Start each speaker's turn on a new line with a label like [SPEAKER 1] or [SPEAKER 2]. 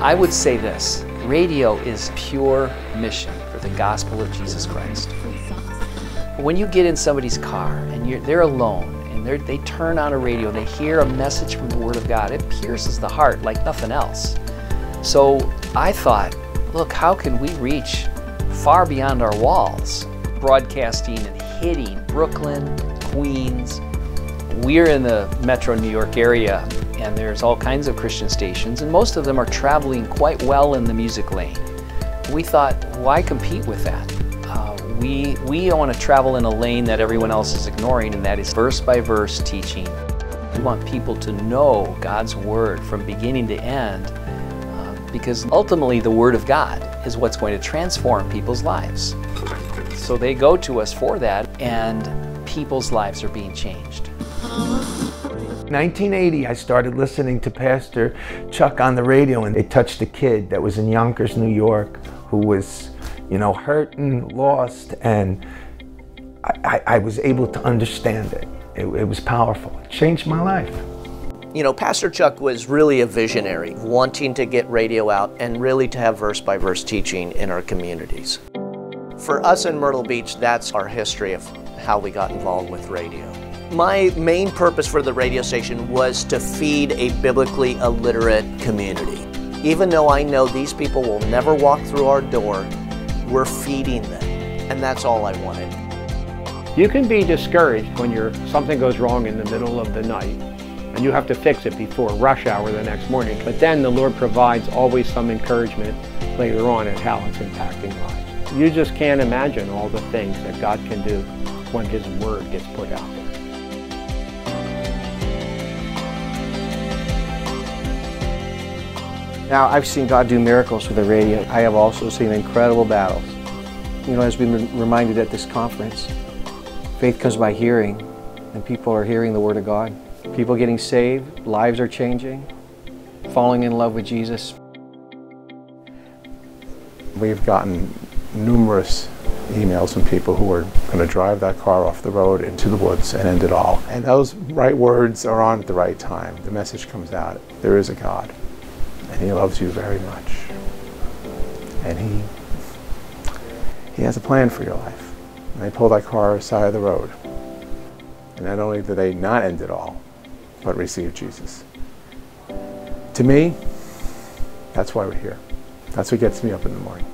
[SPEAKER 1] I would say this radio is pure mission for the gospel of Jesus Christ. When you get in somebody's car and they're alone and they're, they turn on a radio, they hear a message from the Word of God, it pierces the heart like nothing else. So I thought, look, how can we reach far beyond our walls? Broadcasting and hitting Brooklyn, Queens. We're in the metro New York area and there's all kinds of Christian stations and most of them are traveling quite well in the music lane. We thought, why compete with that? Uh, we, we want to travel in a lane that everyone else is ignoring and that is verse by verse teaching. We want people to know God's Word from beginning to end uh, because ultimately the Word of God is what's going to transform people's lives. So they go to us for that and people's lives are being changed.
[SPEAKER 2] 1980, I started listening to Pastor Chuck on the radio, and it touched a kid that was in Yonkers, New York, who was, you know, hurt and lost, and I, I, I was able to understand it. it. It was powerful. It changed my life.
[SPEAKER 3] You know, Pastor Chuck was really a visionary, wanting to get radio out and really to have verse by verse teaching in our communities. For us in Myrtle Beach, that's our history of how we got involved with radio. My main purpose for the radio station was to feed a biblically illiterate community. Even though I know these people will never walk through our door, we're feeding them. And that's all I wanted.
[SPEAKER 4] You can be discouraged when you something goes wrong in the middle of the night and you have to fix it before rush hour the next morning. But then the Lord provides always some encouragement later on at how it's impacting lives. You just can't imagine all the things that God can do when His Word gets put out there.
[SPEAKER 5] Now, I've seen God do miracles with the radio. I have also seen incredible battles. You know, as we've been reminded at this conference, faith comes by hearing, and people are hearing the Word of God. People getting saved, lives are changing, falling in love with Jesus.
[SPEAKER 6] We've gotten numerous emails from people who are going to drive that car off the road into the woods and end it all. And those right words are on at the right time. The message comes out. There is a God and he loves you very much. And he he has a plan for your life. And they pull that car aside of the road. And not only do they not end it all, but receive Jesus. To me, that's why we're here. That's what gets me up in the morning.